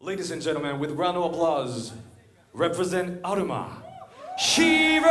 Ladies and gentlemen, with round of applause, represent Aruma, Shiro!